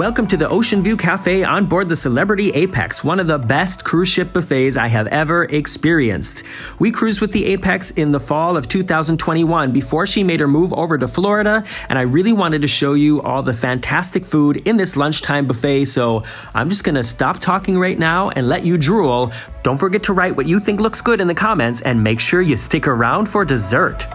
Welcome to the Ocean View Cafe on board the Celebrity Apex, one of the best cruise ship buffets I have ever experienced. We cruised with the Apex in the fall of 2021 before she made her move over to Florida, and I really wanted to show you all the fantastic food in this lunchtime buffet, so I'm just gonna stop talking right now and let you drool. Don't forget to write what you think looks good in the comments, and make sure you stick around for dessert.